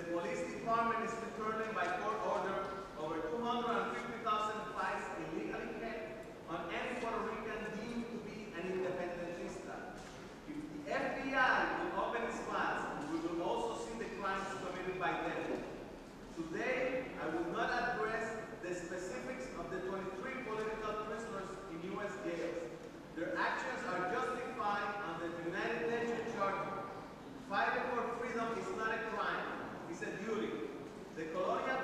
the police department is returning by court order over 250,000 flies illegally kept on any Puerto Rican deemed to be an independentista. If the FBI will open its files, we will also see the crimes committed by them. Today, I will not address the specifics of the 23 political prisoners in U.S. jails. Their actions are The Colonial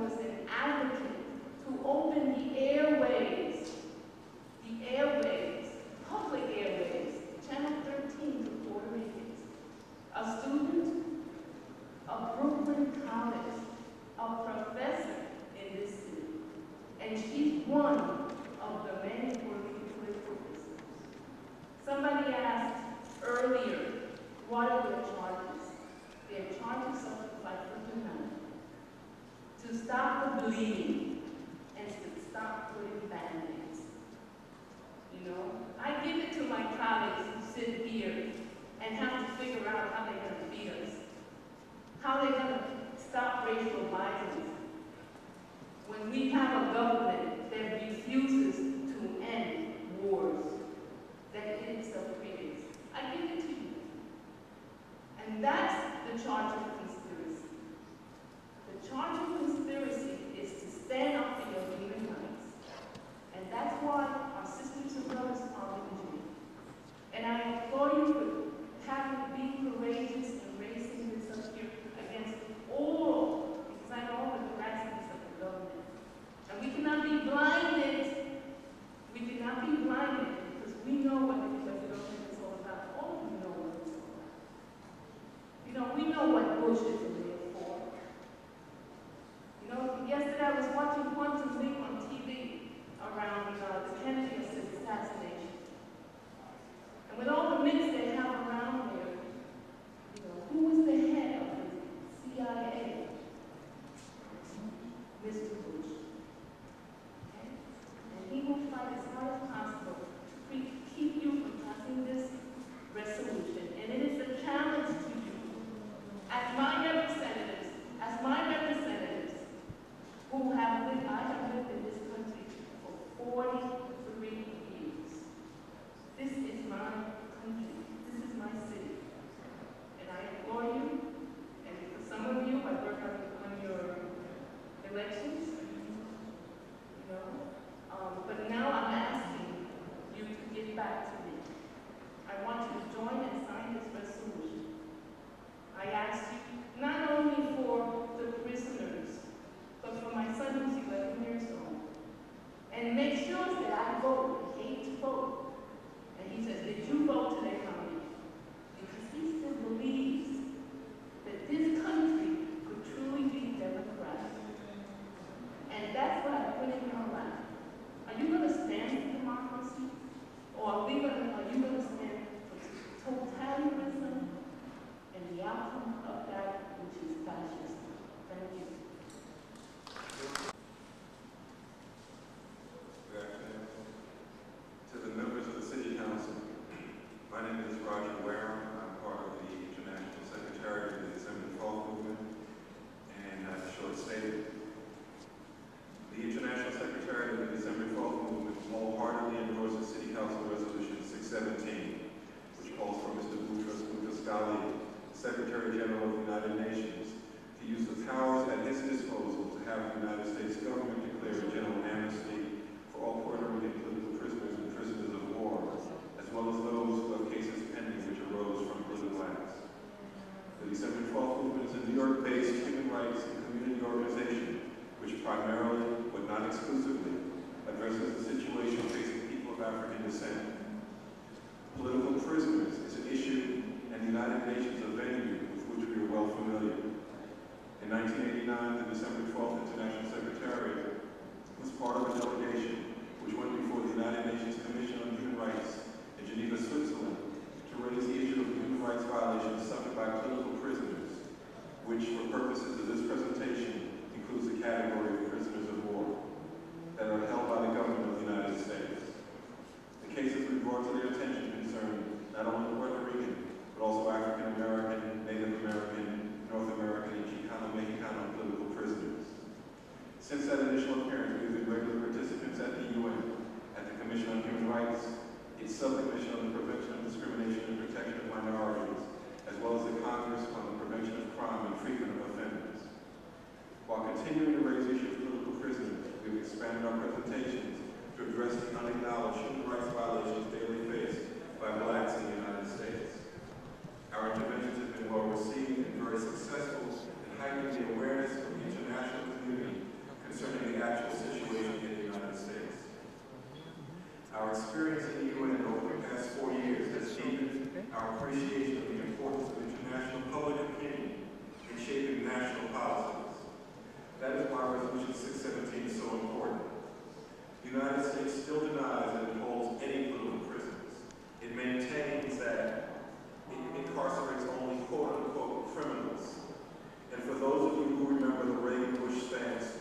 was an advocate to open the airway we have a government prisoners is an issue and the United Nations of venue with which we are well familiar. In 1989, the December 12th International Secretariat was part of a delegation which went before the United Nations Commission on Human Rights in Geneva, Switzerland to raise the issue of human rights violations suffered by political prisoners, which for purposes of this presentation includes the category of prisoners heightening the awareness of the international community concerning the actual situation in the United States. Our experience in the UN over the past four years has deepened our appreciation of the importance of international public opinion in shaping national policies. That is why Resolution 617 is so important. The United States still denies that it holds any political prisoners. It maintains that it incarcerates only quote-unquote criminals and for those of you who remember the Reagan Bush stance,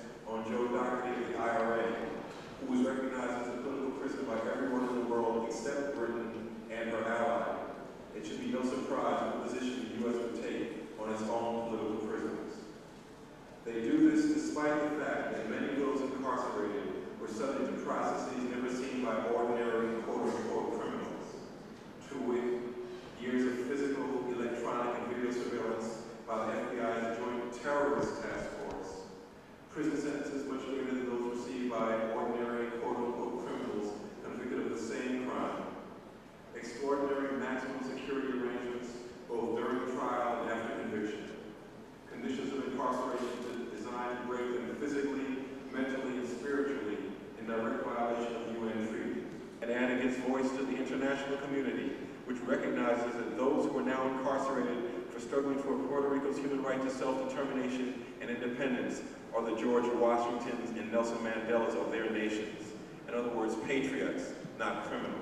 are the George Washingtons and Nelson Mandelas of their nations. In other words, patriots, not criminals.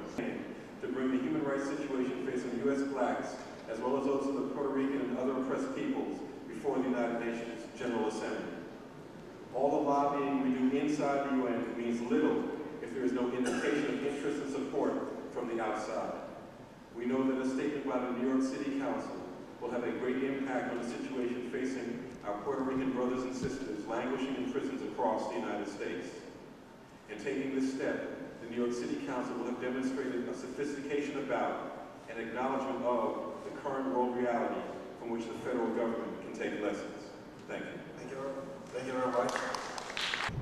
To bring the human rights situation facing U.S. blacks, as well as those of the Puerto Rican and other oppressed peoples, before the United Nations General Assembly. All the lobbying we do inside the UN means little if there is no indication of interest and support from the outside. We know that a statement by the New York City Council will have a great impact on the situation facing our Puerto Rican brothers and sisters languishing in prisons across the United States. In taking this step, the New York City Council will have demonstrated a sophistication about and acknowledgement of the current world reality from which the federal government can take lessons. Thank you. Thank you, thank you very much.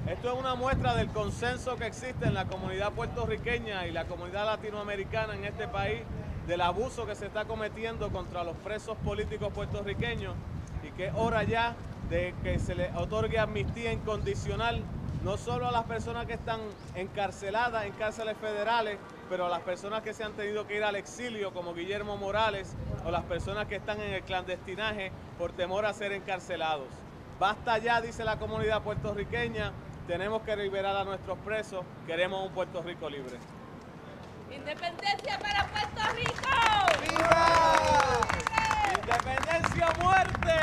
Esto es una muestra del consenso que existe en la comunidad puertorriqueña y la comunidad latinoamericana en este país del abuso que se está cometiendo contra los presos políticos puertorriqueños que es hora ya de que se les otorgue amnistía incondicional no solo a las personas que están encarceladas en cárceles federales, pero a las personas que se han tenido que ir al exilio, como Guillermo Morales, o las personas que están en el clandestinaje por temor a ser encarcelados. Basta ya, dice la comunidad puertorriqueña, tenemos que liberar a nuestros presos, queremos un Puerto Rico libre. Independencia para Puerto Rico. ¡Viva! ¡Independencia o muerte!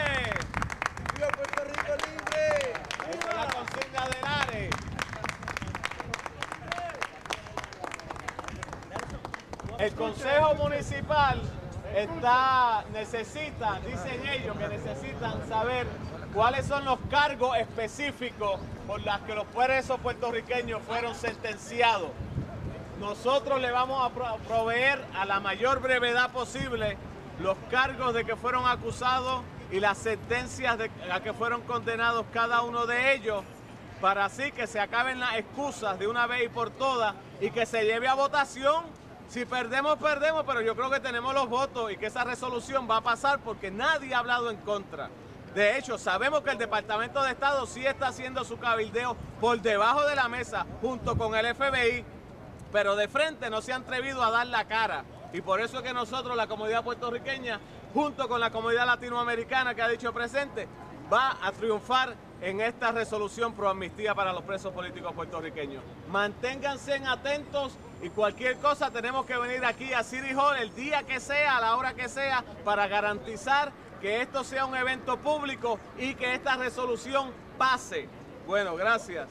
¡Viva Puerto Rico libre! Es la consigna del ARE. El Consejo Municipal está, necesita, dicen ellos que necesitan saber cuáles son los cargos específicos por los que los presos puertorriqueños fueron sentenciados. Nosotros le vamos a pro- proveer a la mayor brevedad posible los cargos de que fueron acusados y las sentencias de, a que fueron condenados cada uno de ellos para así que se acaben las excusas de una vez y por todas y que se lleve a votación. Si perdemos, perdemos, pero yo creo que tenemos los votos y que esa resolución va a pasar porque nadie ha hablado en contra. De hecho, sabemos que el Departamento de Estado sí está haciendo su cabildeo por debajo de la mesa junto con el FBI, pero de frente no se han atrevido a dar la cara. Y por eso es que nosotros, la comunidad puertorriqueña, junto con la comunidad latinoamericana que ha dicho presente, va a triunfar en esta resolución pro amnistía para los presos políticos puertorriqueños. Manténganse atentos y cualquier cosa tenemos que venir aquí a City Hall el día que sea, a la hora que sea, para garantizar que esto sea un evento público y que esta resolución pase. Bueno, gracias.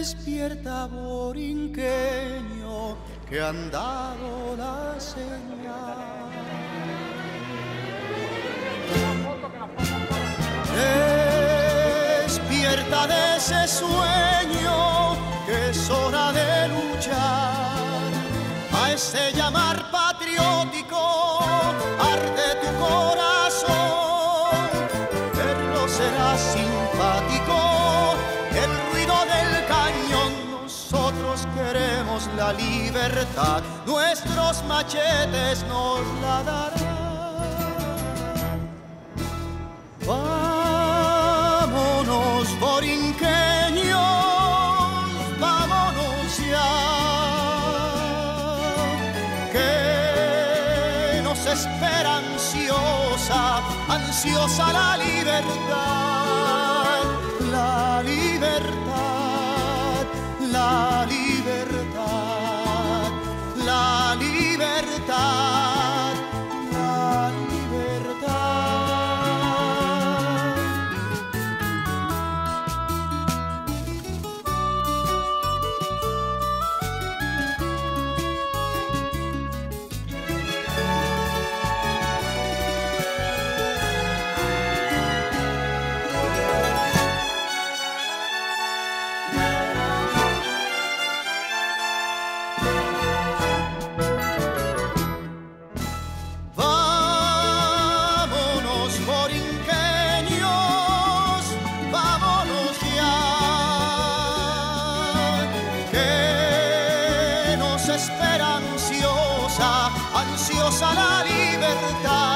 Despierta, borinqueño, que han dado la señal. Despierta de ese sueño que es hora de luchar. A ese Nuestros machetes nos la darán. Vámonos, borinqueños, vámonos ya. Que nos espera ansiosa, ansiosa la libertad, ansiosa la libertad.